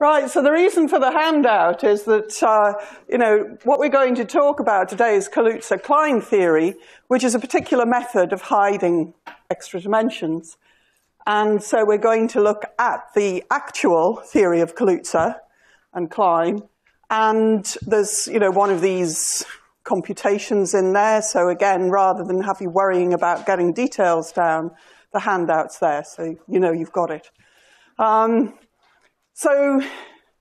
Right, so the reason for the handout is that, uh, you know, what we're going to talk about today is Kaluza-Klein theory, which is a particular method of hiding extra dimensions. And so we're going to look at the actual theory of Kaluza and Klein. And there's, you know, one of these computations in there. So again, rather than have you worrying about getting details down, the handout's there, so you know you've got it. Um, so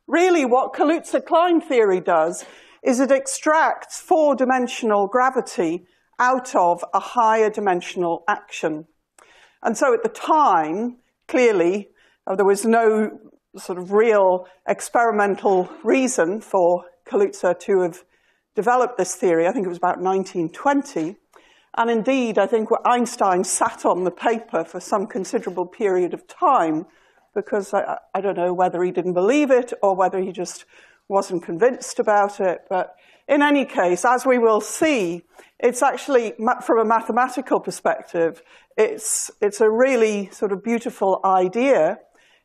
really what Kaluza-Klein theory does is it extracts four-dimensional gravity out of a higher dimensional action. And so at the time, clearly, uh, there was no sort of real experimental reason for Kaluza to have developed this theory. I think it was about 1920. And indeed, I think Einstein sat on the paper for some considerable period of time because I, I don't know whether he didn't believe it or whether he just wasn't convinced about it. But in any case, as we will see, it's actually, from a mathematical perspective, it's, it's a really sort of beautiful idea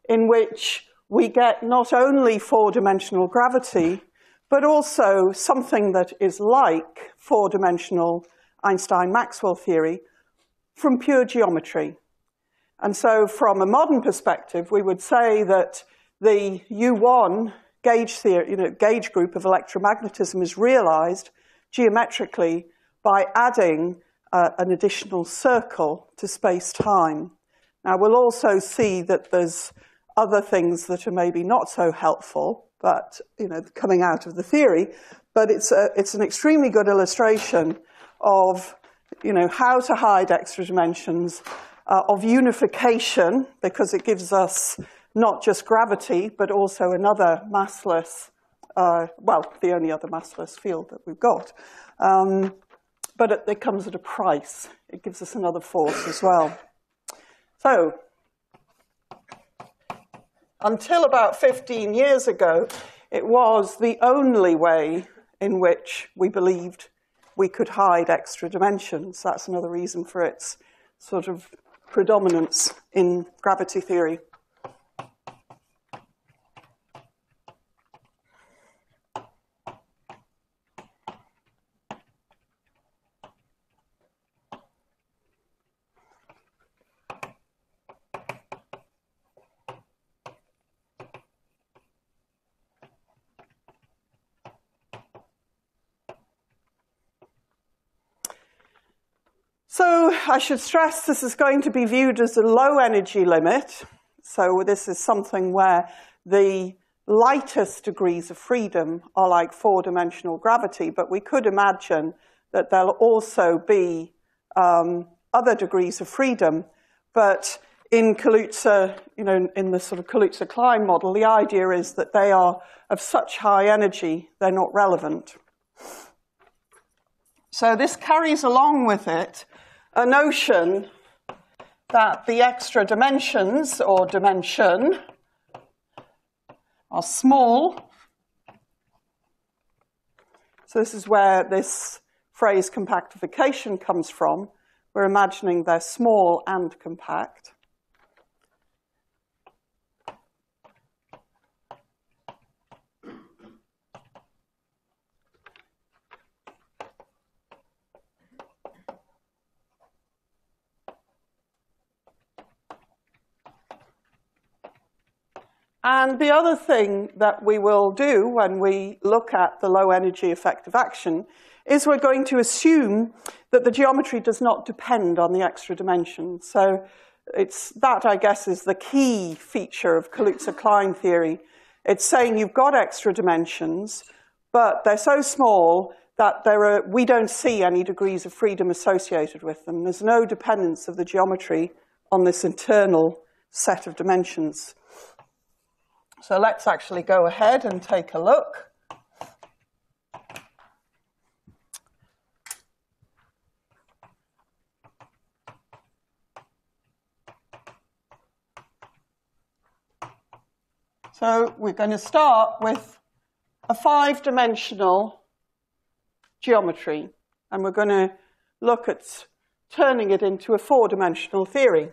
in which we get not only four-dimensional gravity, but also something that is like four-dimensional Einstein-Maxwell theory from pure geometry. And so from a modern perspective, we would say that the U1 gauge, theory, you know, gauge group of electromagnetism is realized geometrically by adding uh, an additional circle to space-time. Now, we'll also see that there's other things that are maybe not so helpful, but, you know, coming out of the theory, but it's, a, it's an extremely good illustration of, you know, how to hide extra dimensions uh, of unification, because it gives us not just gravity, but also another massless, uh, well, the only other massless field that we've got. Um, but it, it comes at a price. It gives us another force as well. So, until about 15 years ago, it was the only way in which we believed we could hide extra dimensions. That's another reason for its sort of predominance in gravity theory. So I should stress this is going to be viewed as a low energy limit. So this is something where the lightest degrees of freedom are like four-dimensional gravity, but we could imagine that there'll also be um, other degrees of freedom. But in Kaluza, you know, in the sort of Kaluza-Klein model, the idea is that they are of such high energy, they're not relevant. So this carries along with it a notion that the extra dimensions or dimension are small. So this is where this phrase compactification comes from. We're imagining they're small and compact. And the other thing that we will do when we look at the low energy effective action is we're going to assume that the geometry does not depend on the extra dimension. So it's that, I guess, is the key feature of Kaluza-Klein theory. It's saying you've got extra dimensions, but they're so small that there are, we don't see any degrees of freedom associated with them. There's no dependence of the geometry on this internal set of dimensions. So let's actually go ahead and take a look. So we're going to start with a five-dimensional geometry, and we're going to look at turning it into a four-dimensional theory.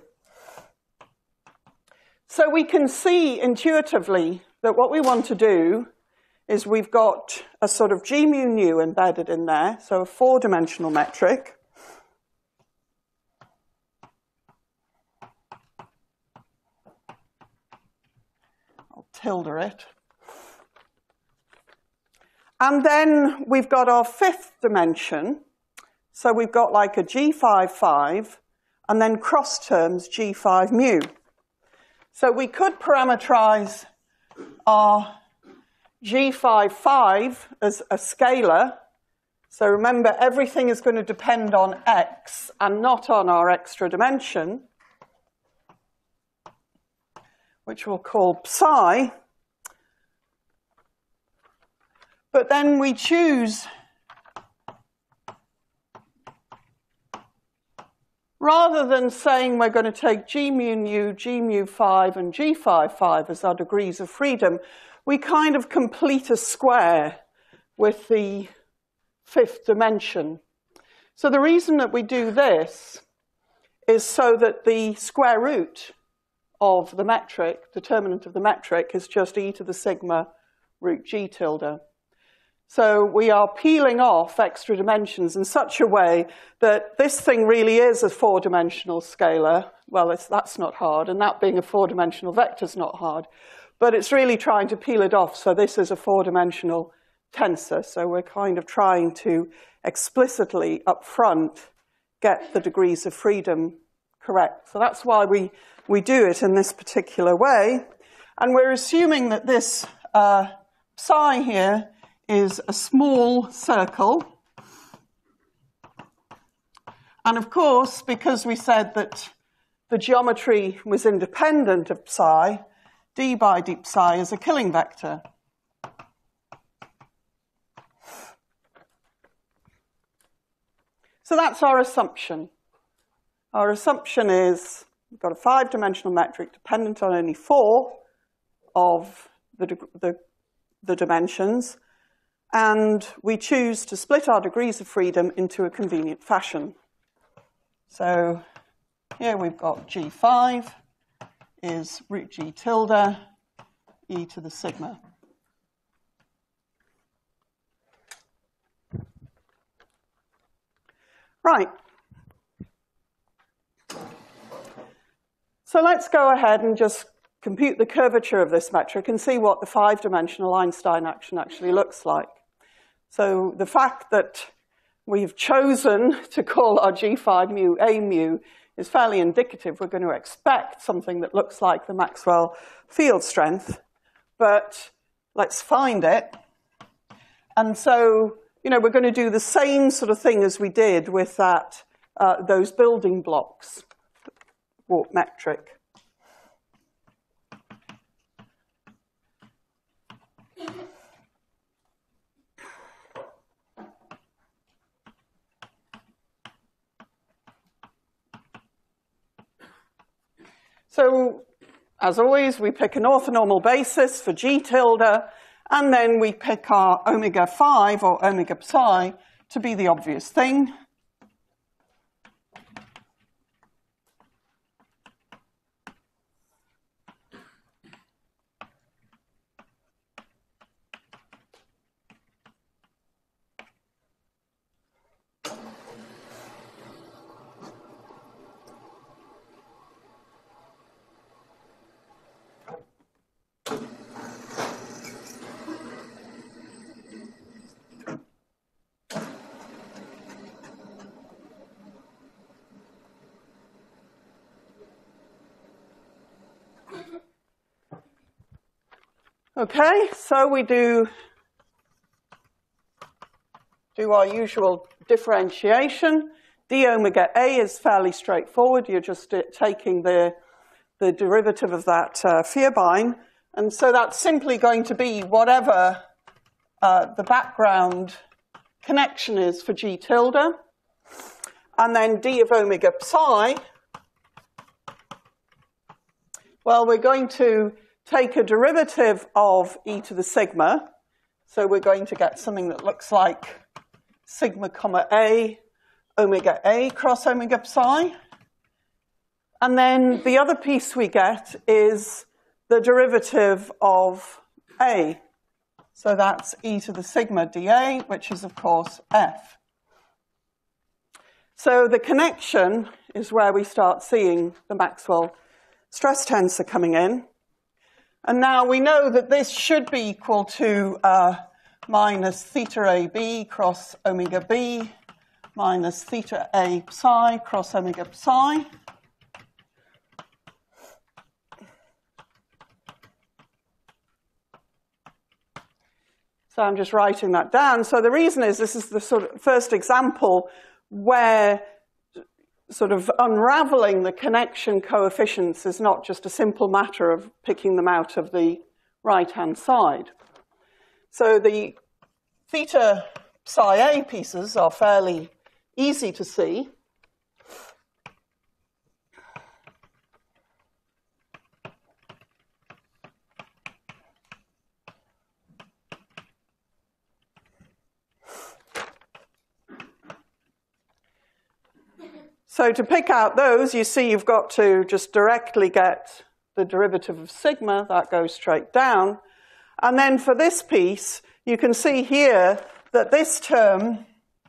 So we can see intuitively that what we want to do is we've got a sort of g mu nu embedded in there, so a four-dimensional metric. I'll tilde it. And then we've got our fifth dimension. So we've got like a G5, 5, and then cross terms G5 mu. So we could parameterize our G5, 5 as a scalar. So remember, everything is going to depend on x and not on our extra dimension, which we'll call psi. But then we choose, rather than saying we're going to take G mu nu, G mu 5, and G 5 5 as our degrees of freedom, we kind of complete a square with the fifth dimension. So the reason that we do this is so that the square root of the metric, determinant of the metric, is just e to the sigma root g tilde. So we are peeling off extra dimensions in such a way that this thing really is a four-dimensional scalar. Well, that's not hard, and that being a four-dimensional vector is not hard. But it's really trying to peel it off, so this is a four-dimensional tensor. So we're kind of trying to explicitly, up front, get the degrees of freedom correct. So that's why we, we do it in this particular way. And we're assuming that this uh, psi here is a small circle. And of course, because we said that the geometry was independent of psi, d by d psi is a killing vector. So that's our assumption. Our assumption is we've got a five-dimensional metric dependent on only four of the, the, the dimensions, and we choose to split our degrees of freedom into a convenient fashion. So here we've got G5 is root G tilde e to the sigma. Right. So let's go ahead and just compute the curvature of this metric and see what the five-dimensional Einstein action actually looks like. So the fact that we've chosen to call our G5 mu A mu is fairly indicative. We're going to expect something that looks like the Maxwell field strength, but let's find it. And so, you know, we're going to do the same sort of thing as we did with that, uh, those building blocks, warp metric. So as always, we pick an orthonormal basis for G tilde, and then we pick our omega 5 or omega psi to be the obvious thing. Okay, so we do, do our usual differentiation. d omega a is fairly straightforward. You're just uh, taking the, the derivative of that uh, Vierbein. And so that's simply going to be whatever uh, the background connection is for g tilde. And then d of omega psi, well, we're going to take a derivative of e to the sigma. So we're going to get something that looks like sigma comma a omega a cross omega psi. And then the other piece we get is the derivative of A. So that's e to the sigma dA, which is, of course, F. So the connection is where we start seeing the Maxwell stress tensor coming in. And now we know that this should be equal to uh, minus theta AB cross omega B minus theta A psi cross omega psi. So I'm just writing that down. So the reason is this is the sort of first example where sort of unraveling the connection coefficients is not just a simple matter of picking them out of the right-hand side. So the theta psi A pieces are fairly easy to see. So to pick out those, you see you've got to just directly get the derivative of sigma, that goes straight down. And then for this piece, you can see here that this term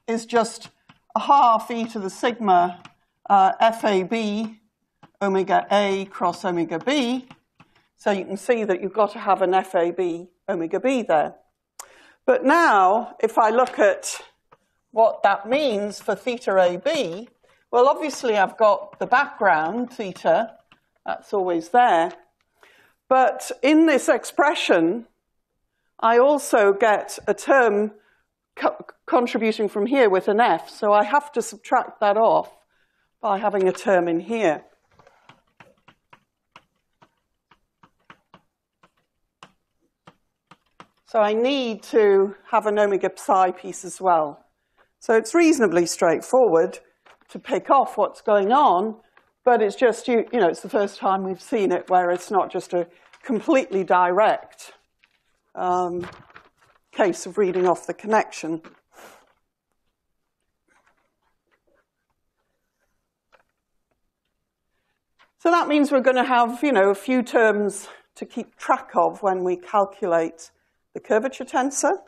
is just a half e to the sigma uh, FAB omega A cross omega B. So you can see that you've got to have an FAB omega B there. But now, if I look at what that means for theta AB, well, obviously, I've got the background, theta, that's always there. But in this expression, I also get a term co contributing from here with an f, so I have to subtract that off by having a term in here. So I need to have an omega psi piece as well. So it's reasonably straightforward to pick off what's going on, but it's just, you, you know, it's the first time we've seen it where it's not just a completely direct um, case of reading off the connection. So that means we're going to have, you know, a few terms to keep track of when we calculate the curvature tensor.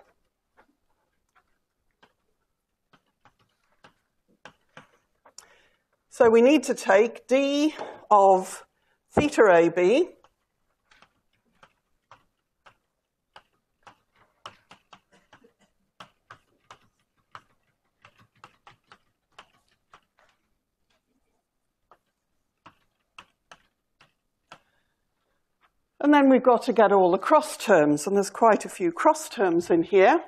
So we need to take d of theta AB And then we've got to get all the cross terms, and there's quite a few cross terms in here.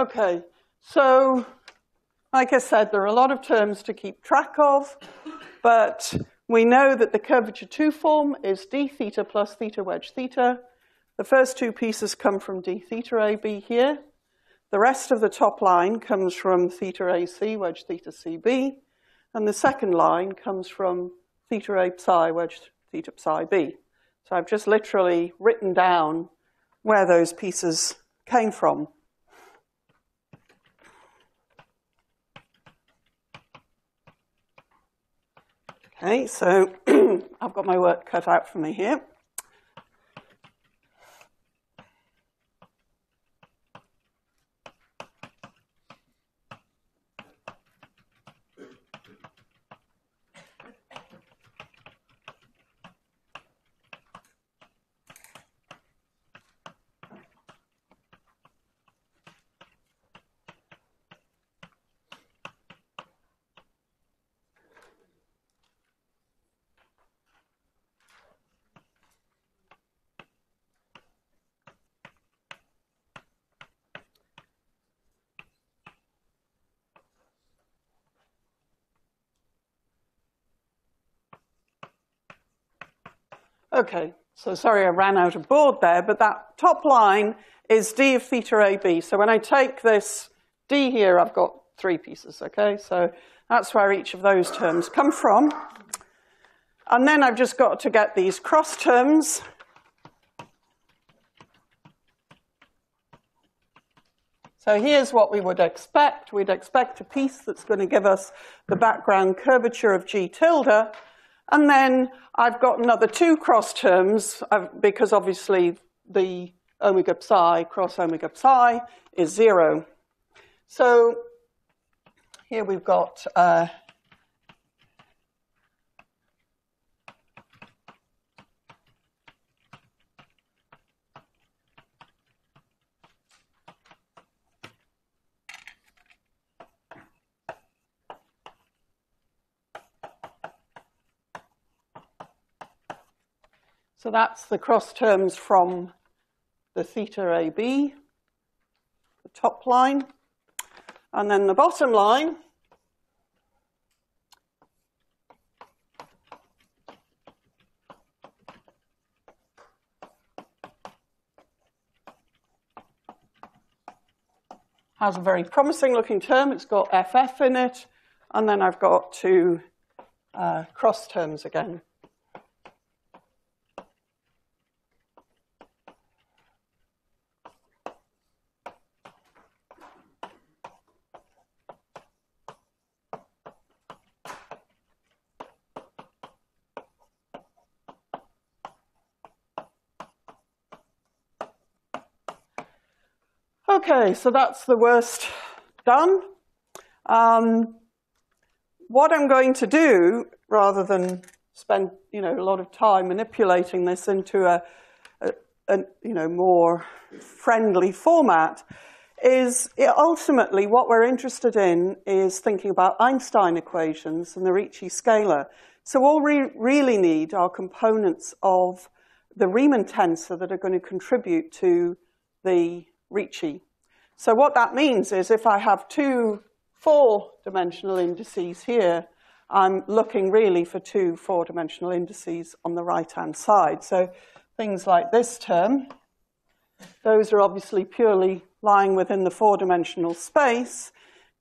Okay, so like I said, there are a lot of terms to keep track of, but we know that the curvature 2 form is d theta plus theta wedge theta. The first two pieces come from d theta AB here. The rest of the top line comes from theta AC wedge theta CB. And the second line comes from theta A psi wedge theta psi B. So I've just literally written down where those pieces came from. Okay, so I've got my work cut out for me here. Okay, so sorry I ran out of board there, but that top line is d of theta AB. So when I take this d here, I've got three pieces, okay? So that's where each of those terms come from. And then I've just got to get these cross terms. So here's what we would expect. We'd expect a piece that's going to give us the background curvature of G tilde. And then I've got another two cross terms because obviously the omega psi cross omega psi is zero. So here we've got uh, So that's the cross terms from the theta AB, the top line. And then the bottom line has a very promising looking term. It's got FF in it. And then I've got two uh, cross terms again. Okay, so that's the worst done. Um, what I'm going to do, rather than spend you know a lot of time manipulating this into a, a, a you know more friendly format, is ultimately what we're interested in is thinking about Einstein equations and the Ricci scalar. So all we really need are components of the Riemann tensor that are going to contribute to the Ricci so what that means is if I have two four-dimensional indices here, I'm looking really for two four-dimensional indices on the right-hand side. So things like this term, those are obviously purely lying within the four-dimensional space.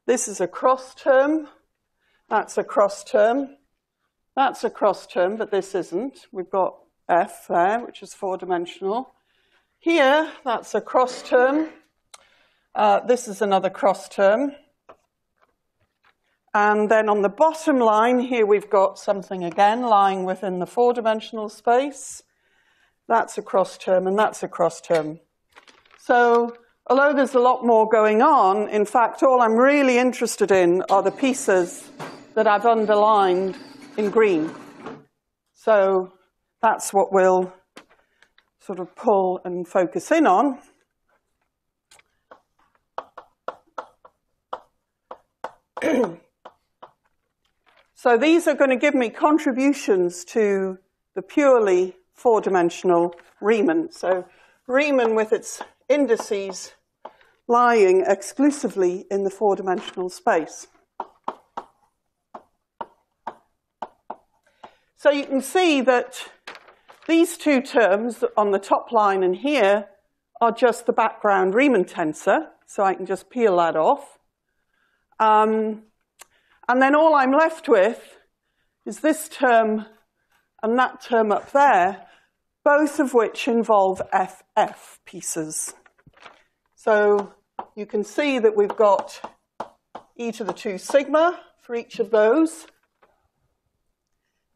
This is a cross term. That's a cross term. That's a cross term, but this isn't. We've got F there, which is four-dimensional. Here, that's a cross term. Uh, this is another cross term. And then on the bottom line here, we've got something again lying within the four-dimensional space. That's a cross term, and that's a cross term. So although there's a lot more going on, in fact, all I'm really interested in are the pieces that I've underlined in green. So that's what we'll sort of pull and focus in on. so these are going to give me contributions to the purely four-dimensional Riemann. So Riemann with its indices lying exclusively in the four-dimensional space. So you can see that these two terms on the top line and here are just the background Riemann tensor, so I can just peel that off. Um, and then all I'm left with is this term and that term up there, both of which involve FF pieces. So you can see that we've got e to the 2 sigma for each of those.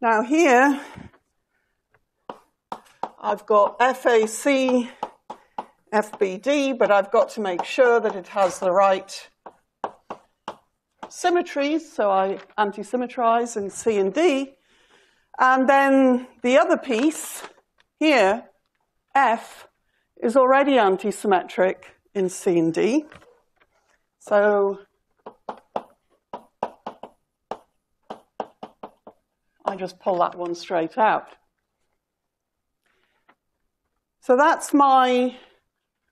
Now here, I've got FAC, FBD, but I've got to make sure that it has the right symmetries, so I anti-symmetrize in C and D. And then the other piece here, F, is already anti-symmetric in C and D. So I just pull that one straight out. So that's my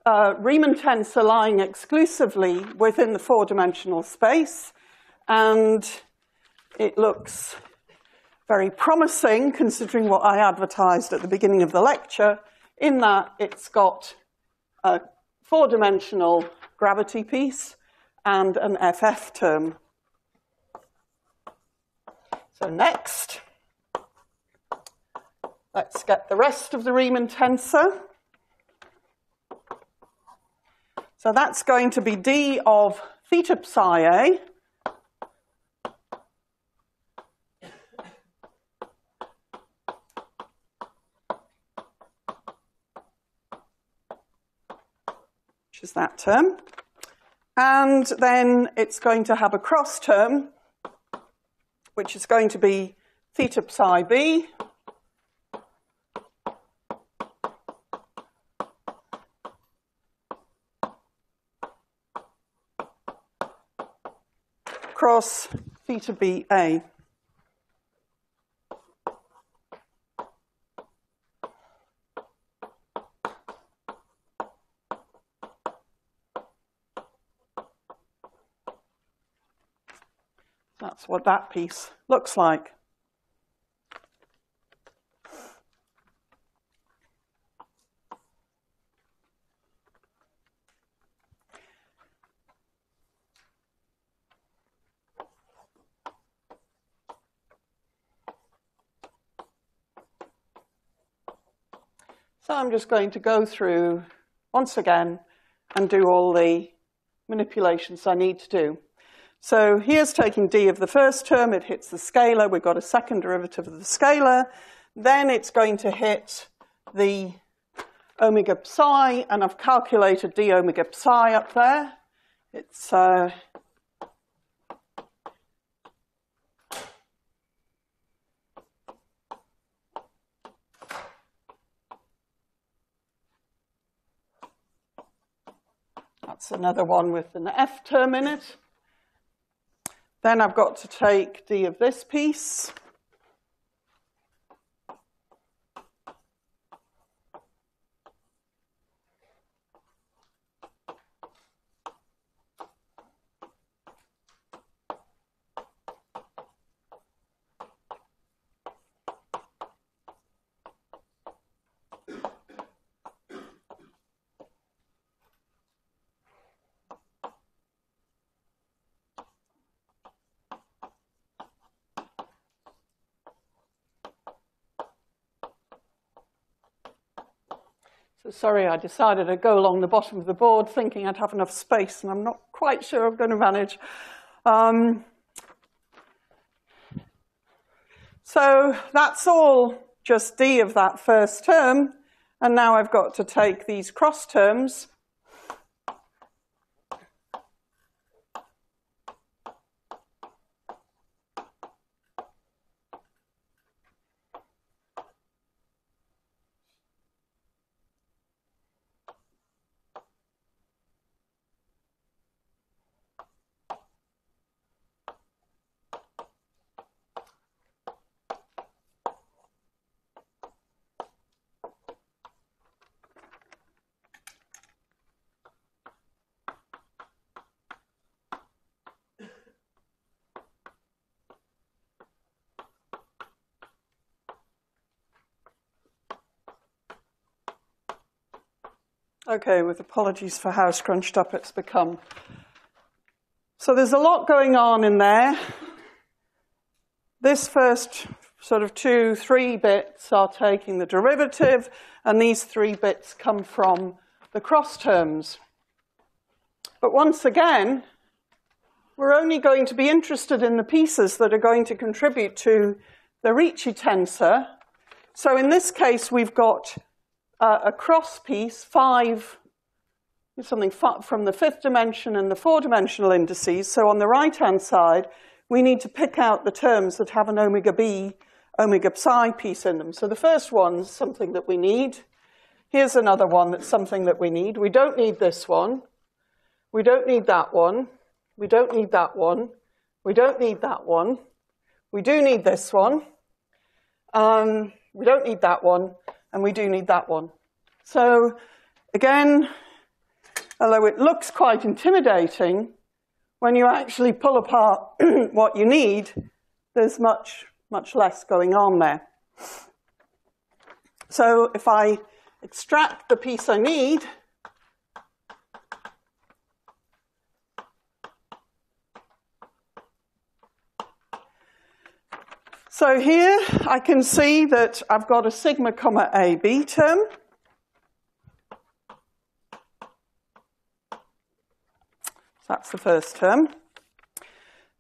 uh, Riemann tensor lying exclusively within the four-dimensional space and it looks very promising considering what I advertised at the beginning of the lecture, in that it's got a four-dimensional gravity piece and an FF term. So next, let's get the rest of the Riemann tensor. So that's going to be d of theta psi a which that term. And then it's going to have a cross term, which is going to be theta psi b cross theta BA. That's what that piece looks like. So I'm just going to go through once again and do all the manipulations I need to do. So here's taking d of the first term, it hits the scalar, we've got a second derivative of the scalar, then it's going to hit the omega psi, and I've calculated d omega psi up there. It's uh, That's another one with an F term in it. Then I've got to take D of this piece. Sorry, I decided to go along the bottom of the board thinking I'd have enough space, and I'm not quite sure I'm going to manage. Um, so that's all just d of that first term, and now I've got to take these cross terms Okay, with apologies for how scrunched up it's become. So there's a lot going on in there. This first sort of two, three bits are taking the derivative, and these three bits come from the cross terms. But once again, we're only going to be interested in the pieces that are going to contribute to the Ricci tensor. So in this case, we've got uh, a cross piece, five, something from the fifth dimension and the four-dimensional indices. So on the right-hand side, we need to pick out the terms that have an omega b, omega psi piece in them. So the first one's something that we need. Here's another one that's something that we need. We don't need this one. We don't need that one. We don't need that one. We don't need that one. We do need this one. Um, we don't need that one and we do need that one. So again, although it looks quite intimidating, when you actually pull apart what you need, there's much much less going on there. So if I extract the piece I need, So here I can see that I've got a sigma comma AB term. That's the first term.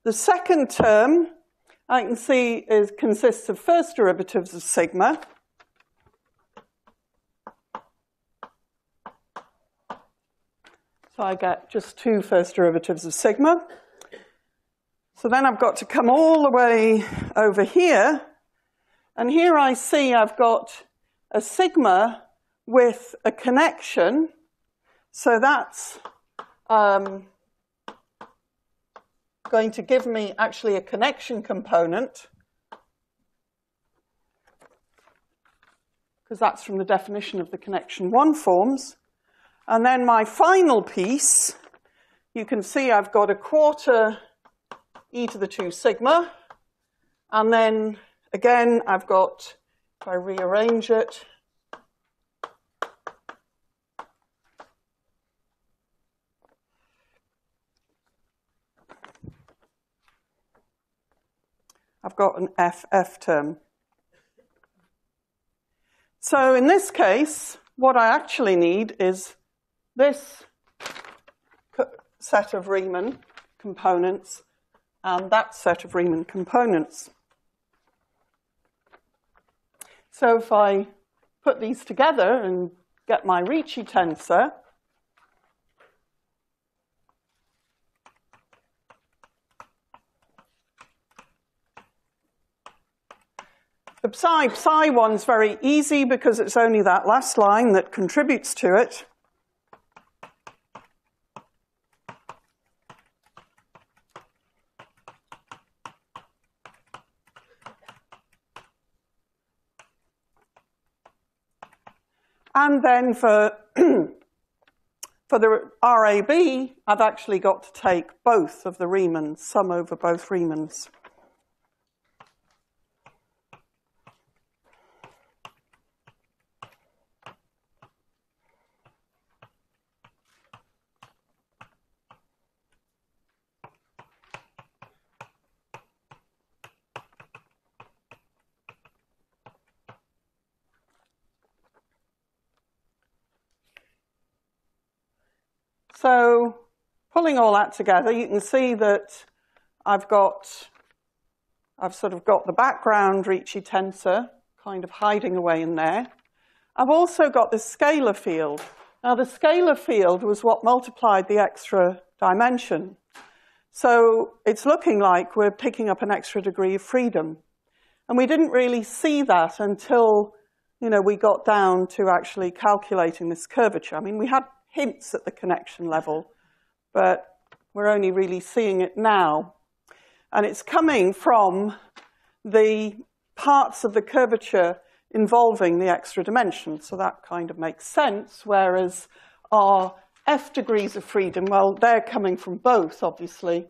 The second term I can see is, consists of first derivatives of sigma. So I get just two first derivatives of sigma. So then I've got to come all the way over here, and here I see I've got a sigma with a connection. So that's um, going to give me actually a connection component, because that's from the definition of the connection one forms. And then my final piece, you can see I've got a quarter e to the 2 sigma. And then again, I've got, if I rearrange it, I've got an FF term. So in this case, what I actually need is this set of Riemann components and that set of Riemann components. So if I put these together and get my Ricci tensor, The psi, psi one's very easy because it's only that last line that contributes to it. And then for, for the RAB, I've actually got to take both of the Riemanns, sum over both Riemanns. So pulling all that together, you can see that I've got, I've sort of got the background Ricci tensor kind of hiding away in there. I've also got the scalar field. Now the scalar field was what multiplied the extra dimension. So it's looking like we're picking up an extra degree of freedom. And we didn't really see that until, you know, we got down to actually calculating this curvature. I mean, we had hints at the connection level, but we're only really seeing it now. And it's coming from the parts of the curvature involving the extra dimension. So that kind of makes sense, whereas our f degrees of freedom, well, they're coming from both, obviously,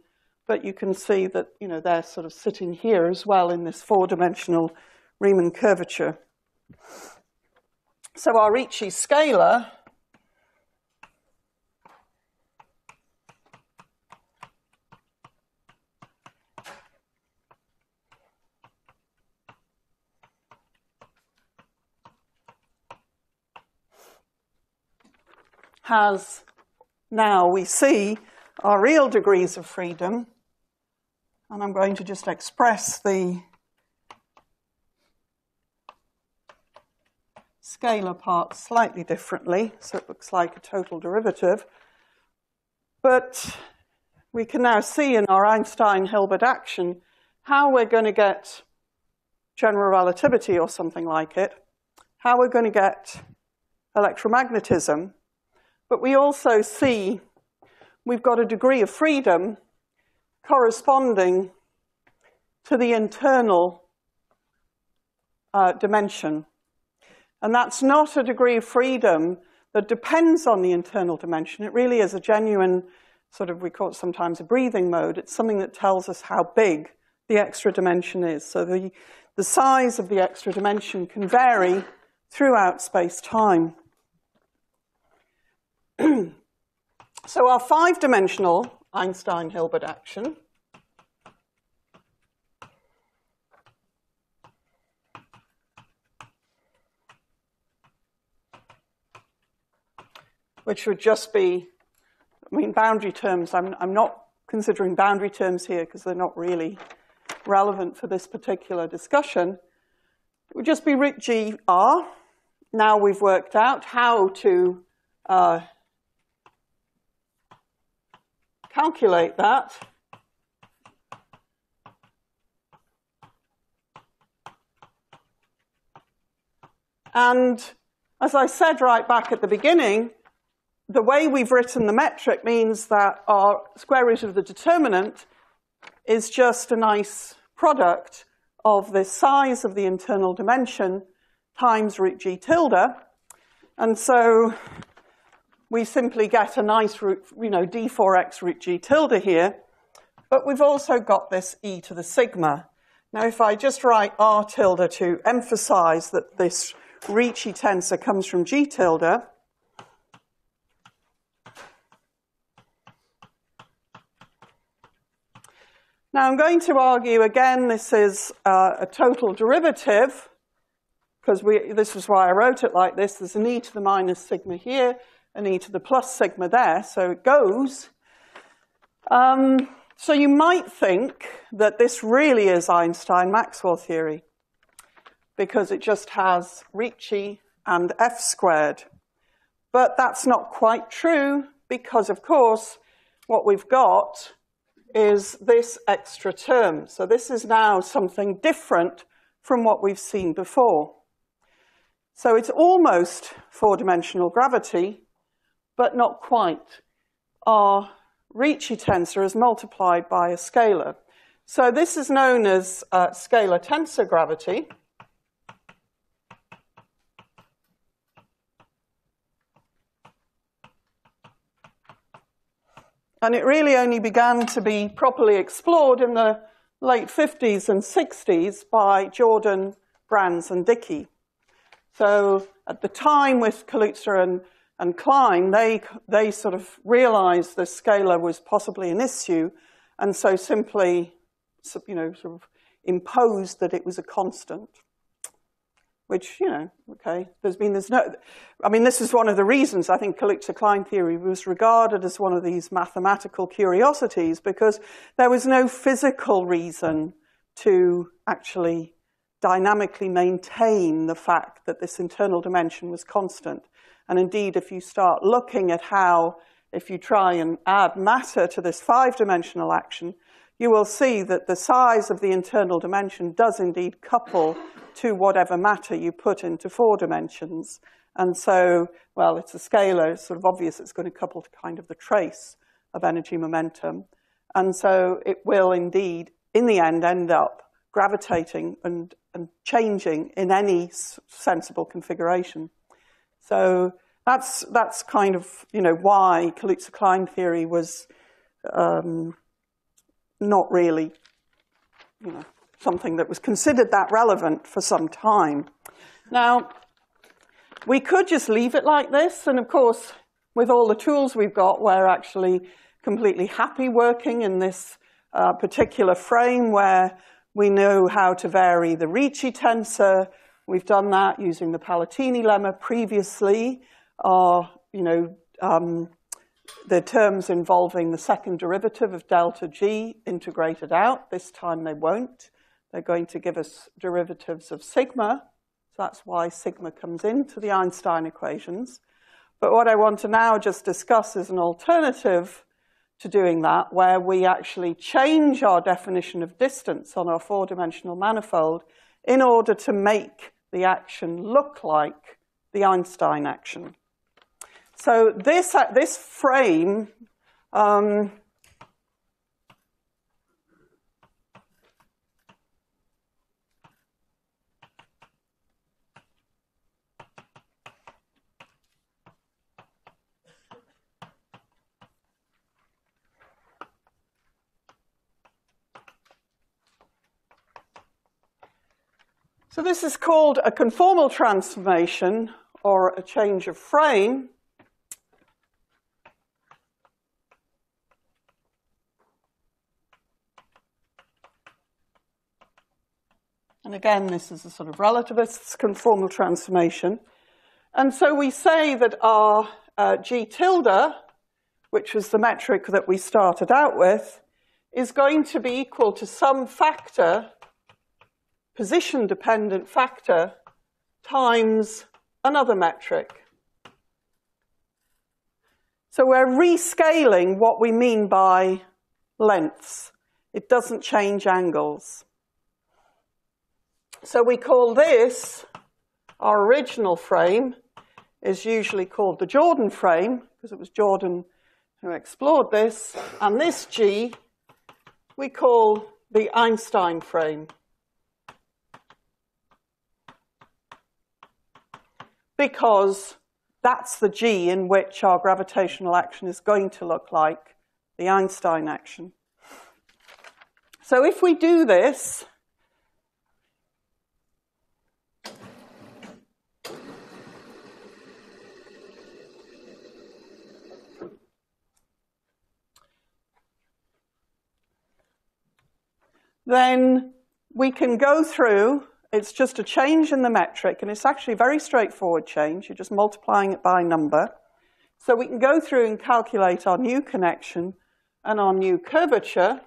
but you can see that, you know, they're sort of sitting here as well in this four-dimensional Riemann curvature. So our Ricci scalar has now we see our real degrees of freedom. And I'm going to just express the scalar part slightly differently, so it looks like a total derivative. But we can now see in our Einstein-Hilbert action how we're going to get general relativity or something like it, how we're going to get electromagnetism, but we also see we've got a degree of freedom corresponding to the internal uh, dimension. And that's not a degree of freedom that depends on the internal dimension. It really is a genuine sort of, we call it sometimes a breathing mode. It's something that tells us how big the extra dimension is. So the, the size of the extra dimension can vary throughout space-time. So our five-dimensional Einstein-Hilbert action which would just be, I mean, boundary terms. I'm, I'm not considering boundary terms here because they're not really relevant for this particular discussion. It would just be root GR. Now we've worked out how to uh, calculate that. And as I said right back at the beginning, the way we've written the metric means that our square root of the determinant is just a nice product of the size of the internal dimension times root g tilde. And so we simply get a nice root, you know, d4x root g tilde here. But we've also got this e to the sigma. Now, if I just write r tilde to emphasize that this Ricci tensor comes from g tilde, Now I'm going to argue again this is uh, a total derivative because this is why I wrote it like this. There's an e to the minus sigma here, an e to the plus sigma there, so it goes. Um, so you might think that this really is Einstein-Maxwell theory because it just has Ricci and f squared. But that's not quite true because, of course, what we've got is this extra term. So this is now something different from what we've seen before. So it's almost four-dimensional gravity, but not quite. Our Ricci tensor is multiplied by a scalar. So this is known as uh, scalar tensor gravity. And it really only began to be properly explored in the late 50s and 60s by Jordan, Brans, and Dicke. So at the time with Kaluza and, and Klein, they, they sort of realized the scalar was possibly an issue, and so simply, you know, sort of imposed that it was a constant which, you know, okay, there's been, there's no, I mean, this is one of the reasons I think Kaluza-Klein theory was regarded as one of these mathematical curiosities because there was no physical reason to actually dynamically maintain the fact that this internal dimension was constant. And indeed, if you start looking at how, if you try and add matter to this five-dimensional action, you will see that the size of the internal dimension does indeed couple to whatever matter you put into four dimensions. And so, well, it's a scalar, it's sort of obvious it's going to couple to kind of the trace of energy momentum. And so it will indeed, in the end, end up gravitating and, and changing in any sensible configuration. So that's, that's kind of, you know, why Kaluza-Klein theory was um, not really, you know, something that was considered that relevant for some time. Now, we could just leave it like this, and of course, with all the tools we've got, we're actually completely happy working in this uh, particular frame where we know how to vary the Ricci tensor. We've done that using the Palatini lemma previously. Our, you know, um, the terms involving the second derivative of delta G integrated out. This time they won't. They're going to give us derivatives of sigma. So that's why sigma comes into the Einstein equations. But what I want to now just discuss is an alternative to doing that, where we actually change our definition of distance on our four-dimensional manifold in order to make the action look like the Einstein action. So this, uh, this frame um, So this is called a conformal transformation or a change of frame. And again, this is a sort of relativist conformal transformation. And so we say that our uh, G tilde, which was the metric that we started out with, is going to be equal to some factor, position-dependent factor, times another metric. So we're rescaling what we mean by lengths. It doesn't change angles. So we call this our original frame is usually called the Jordan frame because it was Jordan who explored this. And this G we call the Einstein frame. Because that's the G in which our gravitational action is going to look like the Einstein action. So if we do this, then we can go through, it's just a change in the metric, and it's actually a very straightforward change. You're just multiplying it by number. So we can go through and calculate our new connection and our new curvature.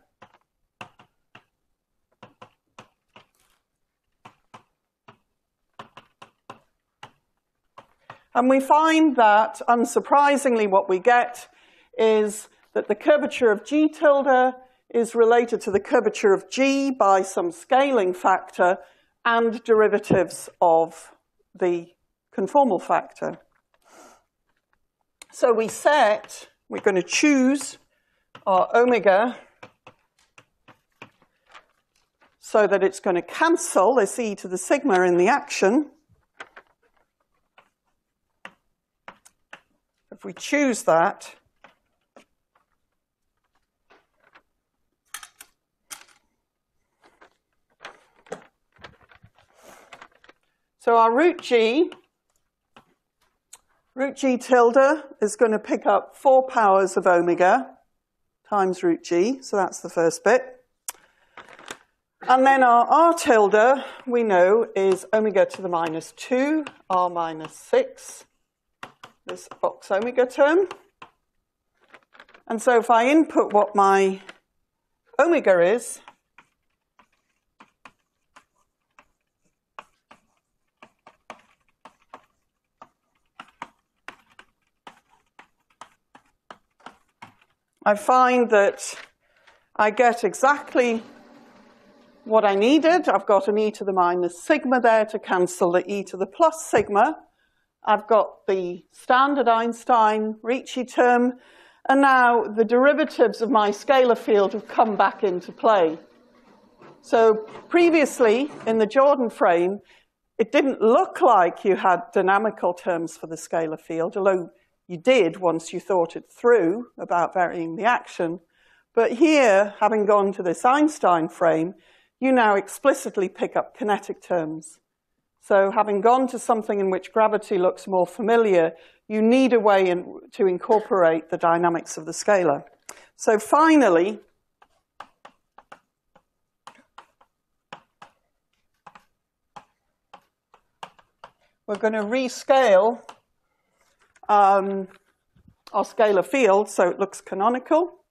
And we find that, unsurprisingly, what we get is that the curvature of G tilde is related to the curvature of G by some scaling factor and derivatives of the conformal factor. So we set, we're going to choose our omega so that it's going to cancel this e to the sigma in the action. If we choose that, So our root g, root g tilde is going to pick up 4 powers of omega times root g, so that's the first bit. And then our r tilde, we know, is omega to the minus 2, r minus 6, this box omega term. And so if I input what my omega is, I find that I get exactly what I needed. I've got an e to the minus sigma there to cancel the e to the plus sigma. I've got the standard Einstein Ricci term, and now the derivatives of my scalar field have come back into play. So previously, in the Jordan frame, it didn't look like you had dynamical terms for the scalar field, although you did once you thought it through about varying the action. But here, having gone to this Einstein frame, you now explicitly pick up kinetic terms. So having gone to something in which gravity looks more familiar, you need a way in, to incorporate the dynamics of the scalar. So finally, we're going to rescale um, our scalar field so it looks canonical.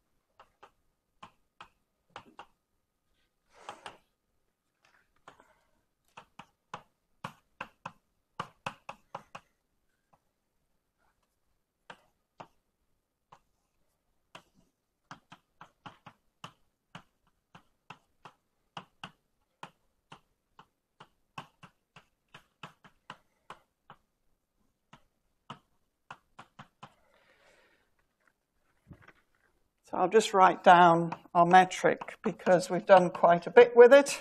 So I'll just write down our metric because we've done quite a bit with it.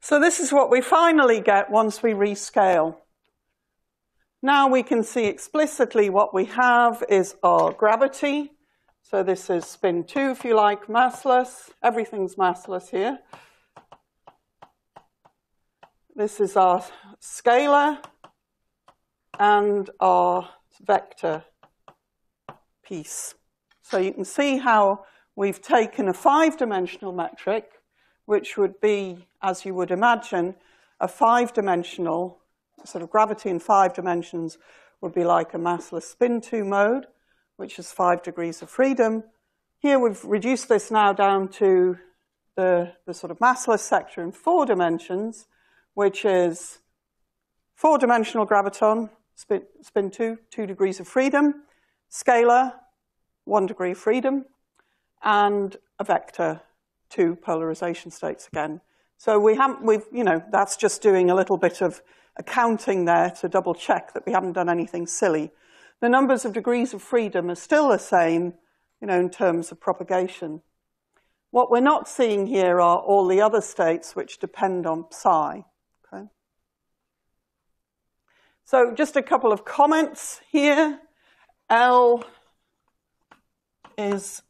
So this is what we finally get once we rescale. Now we can see explicitly what we have is our gravity. So this is spin 2, if you like, massless. Everything's massless here. This is our scalar and our vector piece. So you can see how we've taken a five-dimensional metric, which would be, as you would imagine, a five-dimensional sort of gravity in five dimensions would be like a massless spin 2 mode, which is five degrees of freedom. Here we've reduced this now down to the, the sort of massless sector in four dimensions, which is four-dimensional graviton, spin, spin 2, two degrees of freedom, scalar, one degree of freedom, and a vector, two polarization states again. So we haven't, we've, you know, that's just doing a little bit of accounting there to double check that we haven't done anything silly. The numbers of degrees of freedom are still the same, you know, in terms of propagation. What we're not seeing here are all the other states which depend on psi. Okay? So just a couple of comments here. L is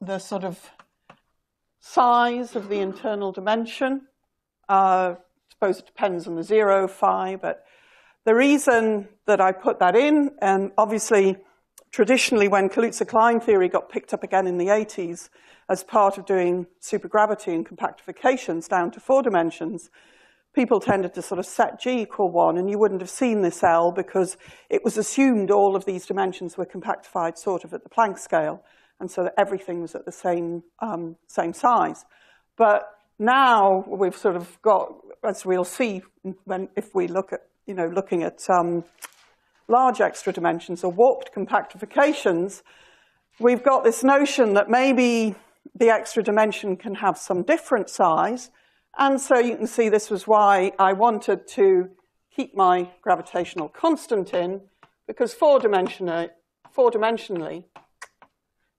the sort of size of the internal dimension. Uh, suppose it depends on the zero, phi, but the reason that I put that in, and obviously traditionally when Kaluza-Klein theory got picked up again in the 80s as part of doing supergravity and compactifications down to four dimensions, people tended to sort of set G equal one, and you wouldn't have seen this L because it was assumed all of these dimensions were compactified sort of at the Planck scale, and so that everything was at the same, um, same size. But now we've sort of got as we'll see when, if we look at, you know, looking at um, large extra dimensions or warped compactifications, we've got this notion that maybe the extra dimension can have some different size. And so you can see this was why I wanted to keep my gravitational constant in, because four-dimensionally, four-dimensionally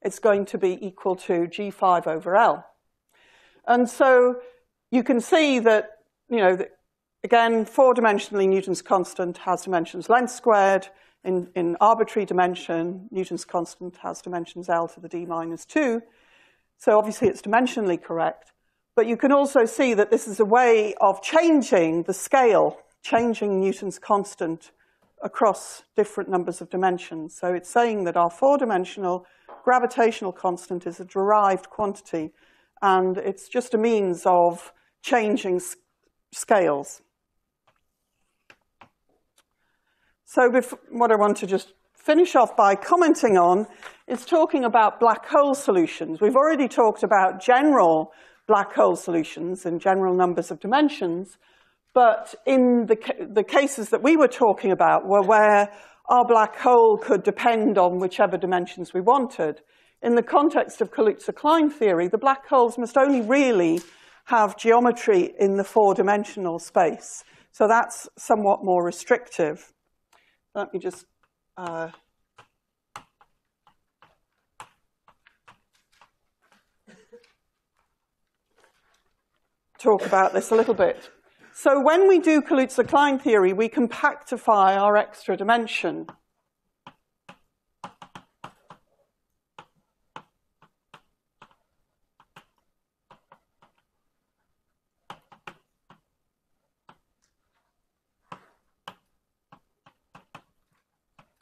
it's going to be equal to G5 over L. And so you can see that you know, again, four-dimensionally, Newton's constant has dimensions length squared. In, in arbitrary dimension, Newton's constant has dimensions L to the d minus 2. So obviously it's dimensionally correct. But you can also see that this is a way of changing the scale, changing Newton's constant across different numbers of dimensions. So it's saying that our four-dimensional gravitational constant is a derived quantity, and it's just a means of changing scales. So what I want to just finish off by commenting on is talking about black hole solutions. We've already talked about general black hole solutions in general numbers of dimensions, but in the, the cases that we were talking about were where our black hole could depend on whichever dimensions we wanted. In the context of Kaluza-Klein theory, the black holes must only really have geometry in the four-dimensional space. So that's somewhat more restrictive. Let me just uh, talk about this a little bit. So when we do Kaluza-Klein theory, we compactify our extra dimension.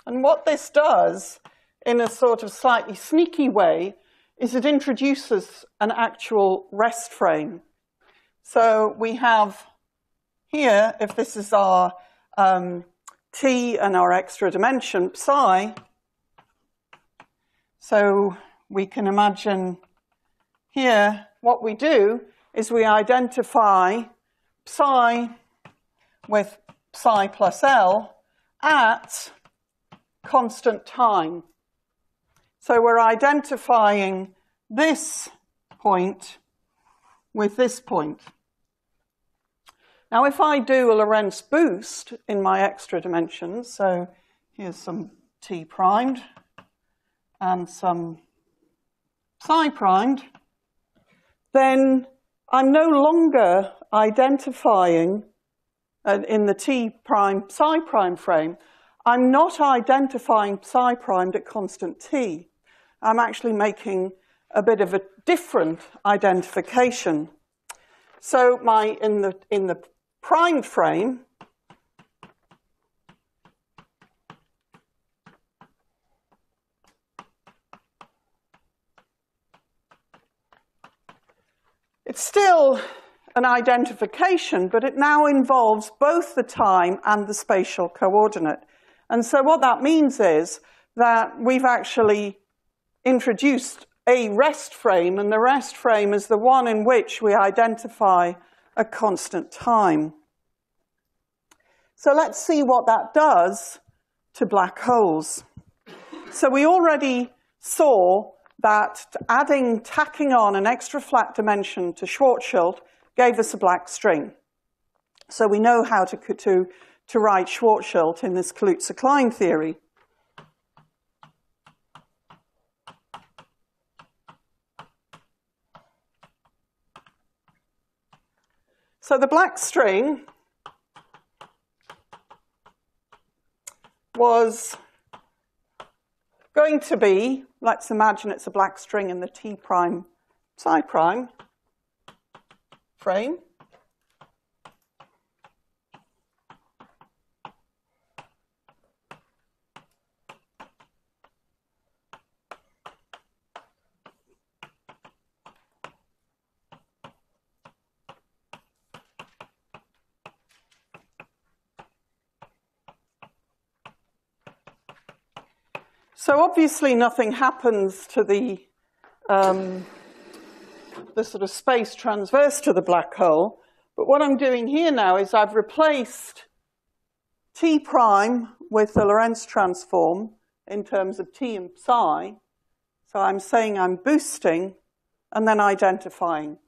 And what this does, in a sort of slightly sneaky way, is it introduces an actual rest frame. So we have here, if this is our um, t and our extra dimension, psi, so we can imagine here what we do is we identify psi with psi plus L at constant time. So we're identifying this point with this point. Now, if I do a Lorentz boost in my extra dimensions, so here's some t primed and some psi primed, then I'm no longer identifying uh, in the T prime psi prime frame, I'm not identifying psi primed at constant T. I'm actually making a bit of a different identification. So my, in the, in the prime frame, It's still an identification, but it now involves both the time and the spatial coordinate. And so what that means is that we've actually introduced a rest frame, and the rest frame is the one in which we identify a constant time. So let's see what that does to black holes. So we already saw that adding, tacking on an extra flat dimension to Schwarzschild gave us a black string. So we know how to, to, to write Schwarzschild in this Kaluza-Klein theory. So the black string was going to be, let's imagine it's a black string in the T prime psi prime frame. So obviously nothing happens to the, um, the sort of space transverse to the black hole. But what I'm doing here now is I've replaced T prime with the Lorentz transform in terms of T and psi. So I'm saying I'm boosting and then identifying.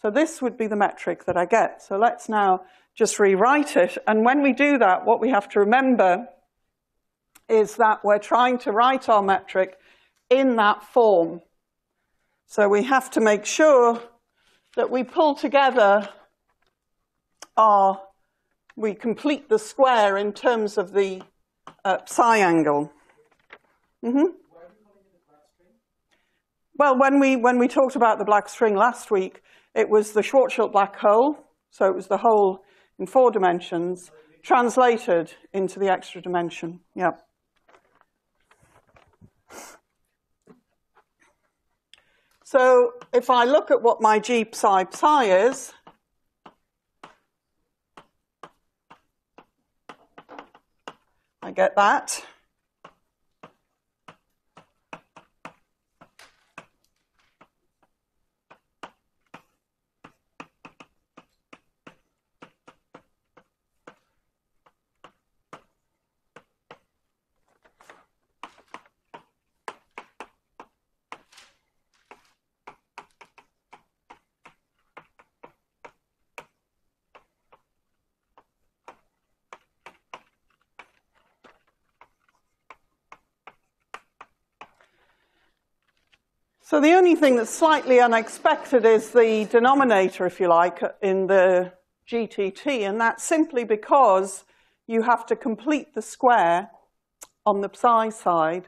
So this would be the metric that I get. So let's now just rewrite it. And when we do that, what we have to remember is that we're trying to write our metric in that form. So we have to make sure that we pull together our, we complete the square in terms of the uh, psi angle. Mm -hmm. Well, when we, when we talked about the black string last week, it was the Schwarzschild black hole, so it was the hole in four dimensions, translated into the extra dimension. Yeah. So if I look at what my G psi psi is, I get that. So the only thing that's slightly unexpected is the denominator, if you like, in the GTT, and that's simply because you have to complete the square on the psi side,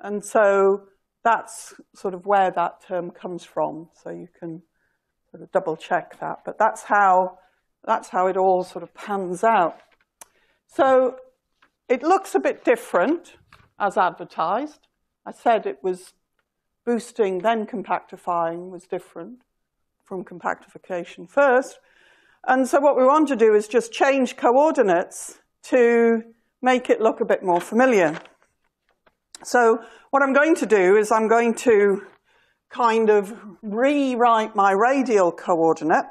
and so that's sort of where that term comes from. So you can sort of double check that, but that's how that's how it all sort of pans out. So it looks a bit different as advertised. I said it was boosting, then compactifying was different from compactification first. And so what we want to do is just change coordinates to make it look a bit more familiar. So what I'm going to do is I'm going to kind of rewrite my radial coordinate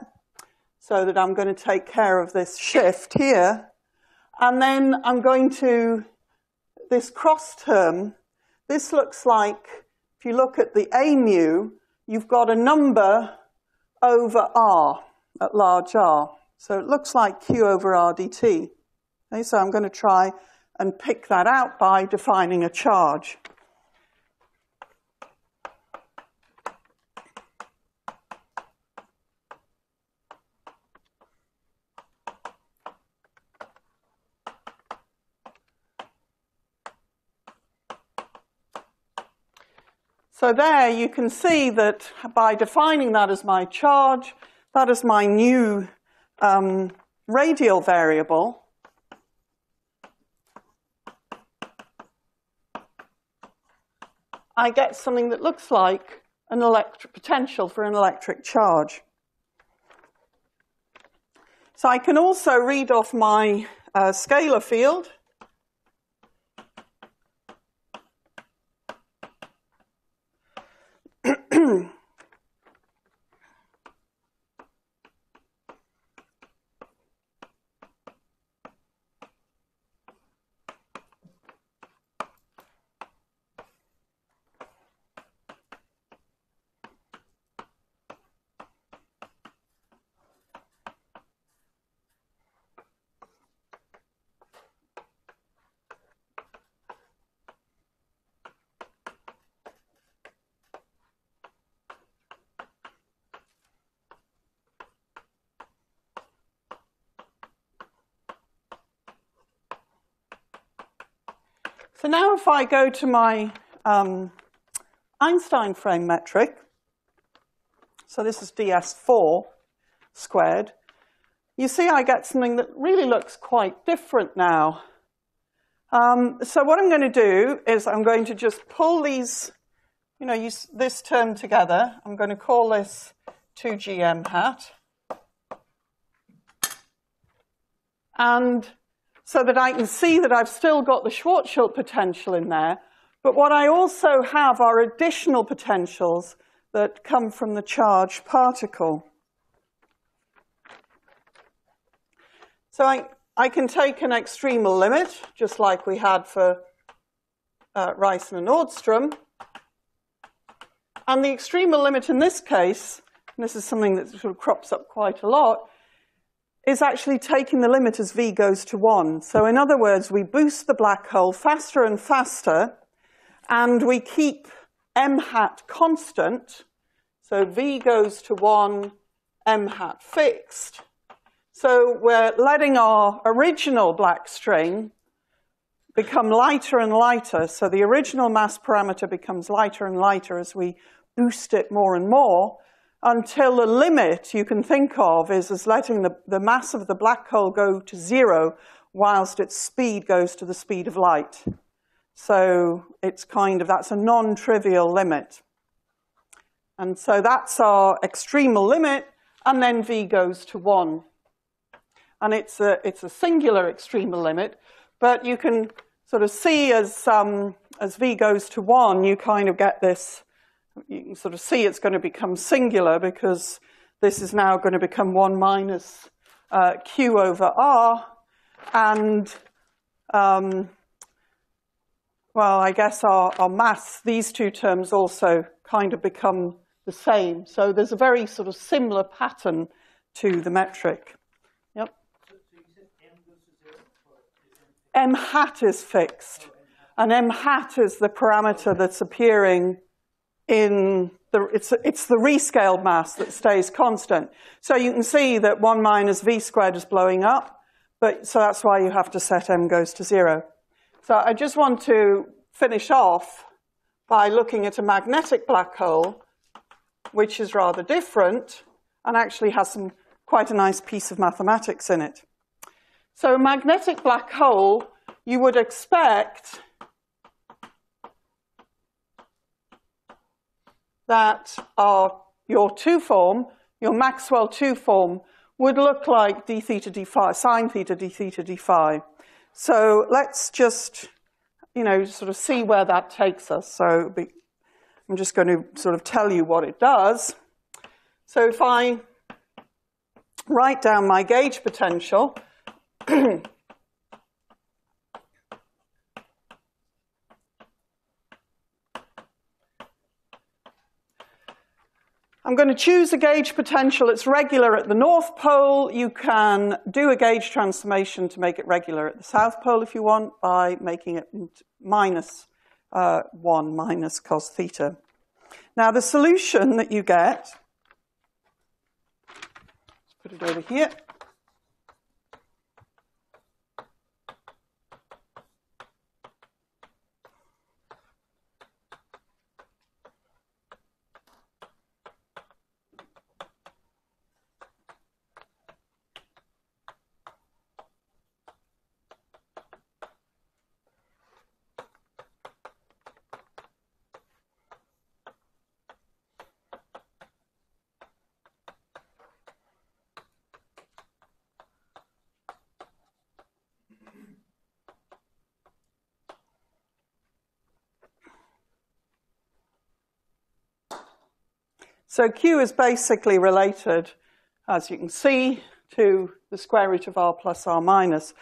so that I'm going to take care of this shift here. And then I'm going to, this cross term, this looks like if you look at the A mu, you've got a number over R at large R. So it looks like Q over R dt. Okay, so I'm going to try and pick that out by defining a charge. So there you can see that by defining that as my charge, that is my new um, radial variable. I get something that looks like an electric potential for an electric charge. So I can also read off my uh, scalar field. So now if I go to my um, Einstein frame metric, so this is ds4 squared, you see I get something that really looks quite different now. Um, so what I'm going to do is I'm going to just pull these, you know, use this term together. I'm going to call this 2gm hat. And so that I can see that I've still got the Schwarzschild potential in there. But what I also have are additional potentials that come from the charged particle. So I, I can take an extremal limit, just like we had for uh, and Nordstrom. And the extremal limit in this case, and this is something that sort of crops up quite a lot, is actually taking the limit as v goes to 1. So in other words, we boost the black hole faster and faster, and we keep m hat constant. So v goes to 1, m hat fixed. So we're letting our original black string become lighter and lighter. So the original mass parameter becomes lighter and lighter as we boost it more and more until the limit you can think of is as letting the, the mass of the black hole go to zero whilst its speed goes to the speed of light. So it's kind of, that's a non-trivial limit. And so that's our extremal limit, and then v goes to one. And it's a, it's a singular extremal limit, but you can sort of see as, um, as v goes to one, you kind of get this you can sort of see it's going to become singular because this is now going to become 1 minus uh, q over r. And, um, well, I guess our, our mass, these two terms also kind of become the same. So there's a very sort of similar pattern to the metric. Yep. M hat is fixed. And M hat is the parameter that's appearing in the, it's, it's the rescaled mass that stays constant. So you can see that 1 minus v squared is blowing up, but so that's why you have to set m goes to 0. So I just want to finish off by looking at a magnetic black hole, which is rather different and actually has some quite a nice piece of mathematics in it. So a magnetic black hole, you would expect that are your two form, your Maxwell two form, would look like d theta d phi, sine theta d theta d phi. So let's just, you know, sort of see where that takes us. So be, I'm just going to sort of tell you what it does. So if I write down my gauge potential, I'm going to choose a gauge potential. It's regular at the North Pole. You can do a gauge transformation to make it regular at the South Pole if you want by making it minus, uh, 1 minus cos theta. Now the solution that you get, let's put it over here. So Q is basically related, as you can see, to the square root of R plus R minus.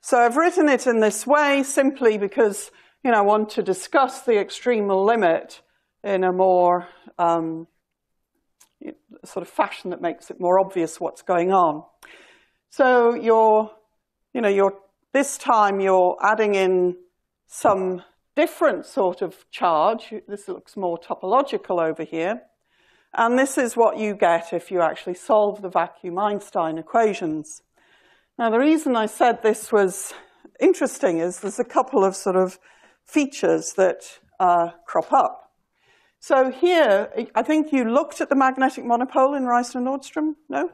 So I've written it in this way simply because you know, I want to discuss the extremal limit in a more um, sort of fashion that makes it more obvious what's going on. So you're, you know, you're, this time you're adding in some different sort of charge. This looks more topological over here. And this is what you get if you actually solve the vacuum Einstein equations. Now, the reason I said this was interesting is there's a couple of sort of features that uh, crop up. So here, I think you looked at the magnetic monopole in Reissner Nordstrom? No?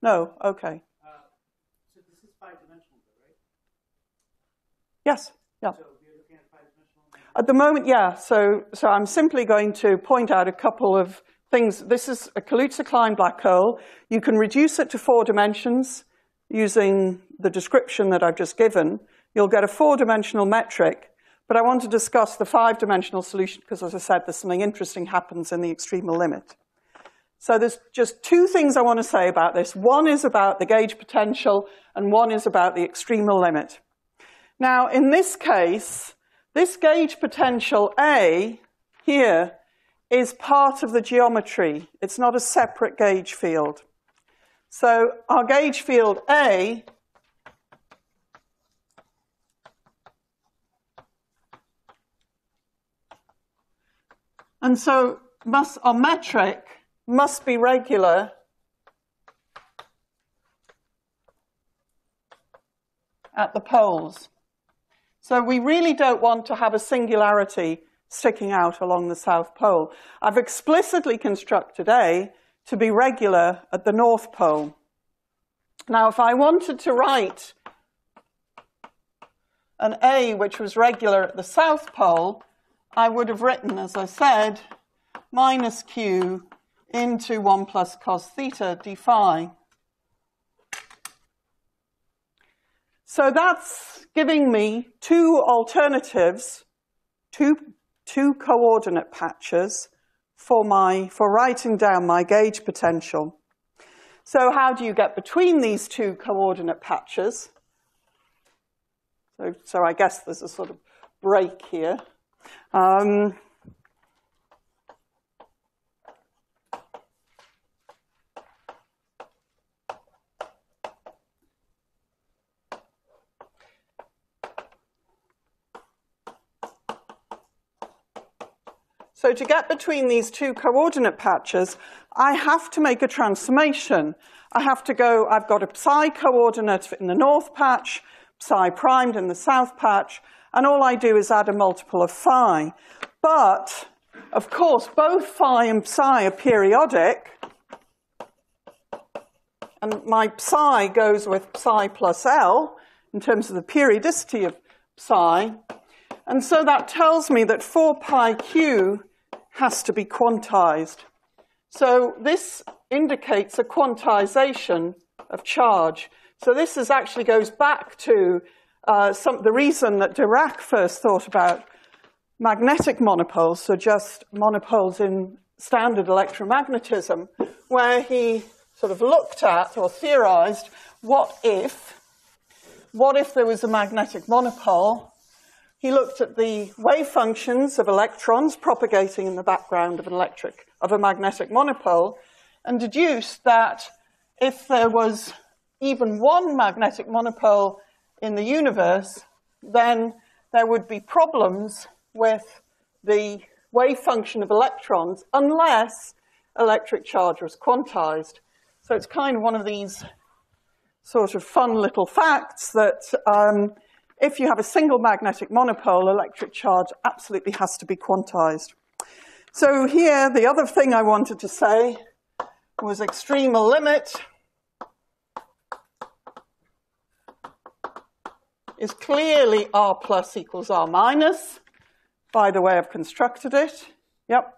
No, okay. Uh, so this is five-dimensional, right? Yes, yeah. So at, at the moment, yeah. So, so I'm simply going to point out a couple of things. This is a Kaluza-Klein black hole. You can reduce it to four dimensions using the description that I've just given. You'll get a four-dimensional metric but I want to discuss the five-dimensional solution because, as I said, there's something interesting happens in the extremal limit. So there's just two things I want to say about this. One is about the gauge potential, and one is about the extremal limit. Now, in this case, this gauge potential A here is part of the geometry. It's not a separate gauge field. So our gauge field A And so must, our metric must be regular at the poles. So we really don't want to have a singularity sticking out along the South Pole. I've explicitly constructed A to be regular at the North Pole. Now, if I wanted to write an A which was regular at the South Pole, I would have written, as I said, minus q into 1 plus cos theta d phi. So that's giving me two alternatives, two, two coordinate patches for, my, for writing down my gauge potential. So how do you get between these two coordinate patches? So, so I guess there's a sort of break here. Um, So to get between these two coordinate patches, I have to make a transformation. I have to go, I've got a psi coordinate in the north patch, psi primed in the south patch, and all I do is add a multiple of phi. But, of course, both phi and psi are periodic, and my psi goes with psi plus L in terms of the periodicity of psi. And so that tells me that 4 pi q has to be quantized. So this indicates a quantization of charge. So this is actually goes back to uh, some, the reason that Dirac first thought about magnetic monopoles, so just monopoles in standard electromagnetism, where he sort of looked at or theorized what if, what if there was a magnetic monopole? He looked at the wave functions of electrons propagating in the background of an electric, of a magnetic monopole, and deduced that if there was even one magnetic monopole in the universe, then there would be problems with the wave function of electrons unless electric charge was quantized. So it's kind of one of these sort of fun little facts that um, if you have a single magnetic monopole, electric charge absolutely has to be quantized. So here, the other thing I wanted to say was extremal limit. is clearly R plus equals R minus by the way I've constructed it. Yep.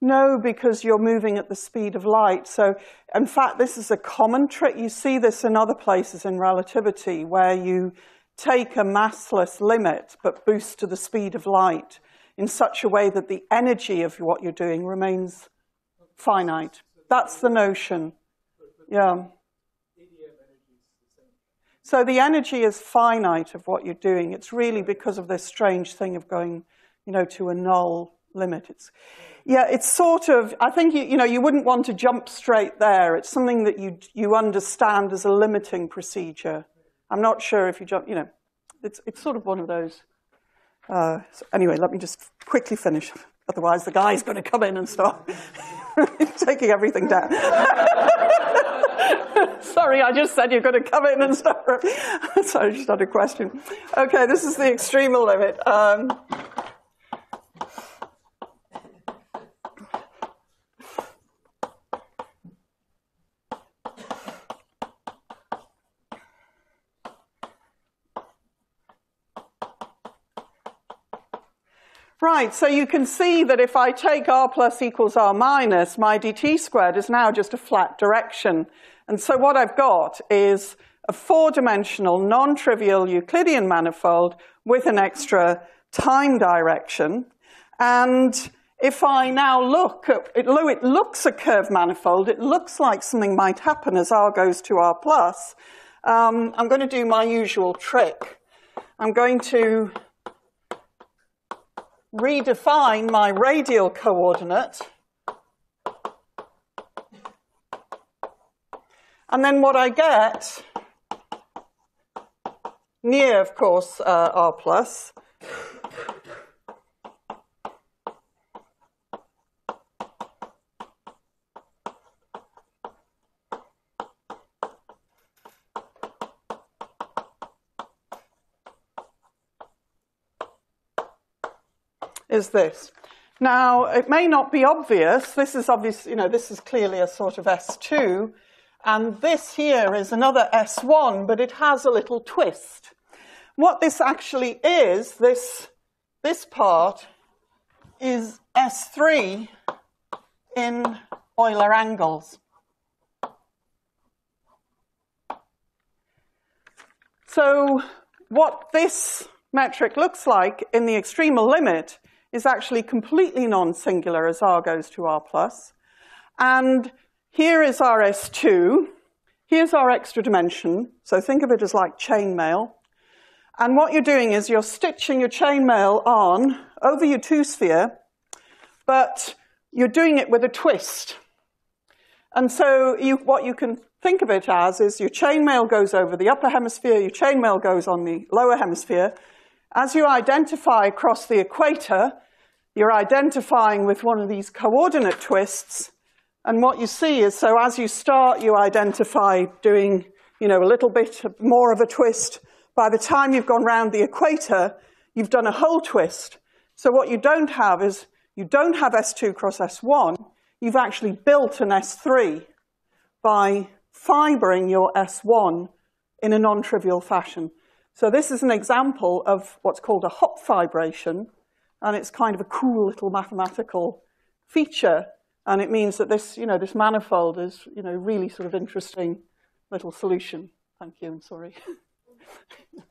No, because you're moving at the speed of light. So, in fact, this is a common trick. You see this in other places in relativity where you take a massless limit but boost to the speed of light in such a way that the energy of what you're doing remains finite. That's the notion. Yeah. So the energy is finite of what you're doing. It's really because of this strange thing of going, you know, to a null limit. It's, yeah, it's sort of, I think, you, you know, you wouldn't want to jump straight there. It's something that you, you understand as a limiting procedure. I'm not sure if you jump, you know, it's, it's sort of one of those. Uh, so anyway, let me just quickly finish. Otherwise, the guy's going to come in and start taking everything down. Sorry, I just said you're going to come in and start. Sorry, just had a question. Okay, this is the extremal limit. Um, Right, so you can see that if I take r plus equals r minus, my dt squared is now just a flat direction. And so what I've got is a four-dimensional, non-trivial Euclidean manifold with an extra time direction. And if I now look at, it, it looks a curved manifold, it looks like something might happen as r goes to r plus. Um, I'm going to do my usual trick. I'm going to redefine my radial coordinate. And then what I get, near, of course, uh, R plus, is this. Now, it may not be obvious. This is obvious, you know, this is clearly a sort of S2. And this here is another S1, but it has a little twist. What this actually is, this, this part, is S3 in Euler angles. So what this metric looks like in the extremal limit is actually completely non-singular as r goes to r plus. And here is our S2. Here's our extra dimension. So think of it as like chainmail. And what you're doing is you're stitching your chainmail on over your two sphere, but you're doing it with a twist. And so you, what you can think of it as is your chainmail goes over the upper hemisphere, your chainmail goes on the lower hemisphere, as you identify across the equator, you're identifying with one of these coordinate twists. And what you see is, so as you start, you identify doing, you know, a little bit more of a twist. By the time you've gone round the equator, you've done a whole twist. So what you don't have is, you don't have S2 cross S1, you've actually built an S3 by fibering your S1 in a non-trivial fashion. So this is an example of what's called a Hopf fibration, and it's kind of a cool little mathematical feature. And it means that this, you know, this manifold is, you know, really sort of interesting little solution. Thank you, I'm sorry.